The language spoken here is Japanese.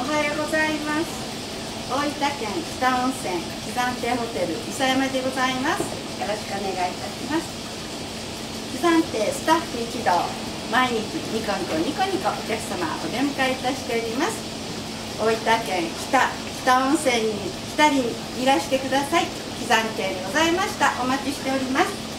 おはようございます。大分県北温泉喜山亭ホテル伊佐山でございます。よろしくお願いいたします。喜山亭スタッフ一同毎日ニコニコニコニコお客様お出迎えいたしております。大分県北北温泉に2人いらしてください。喜山亭でございました。お待ちしております。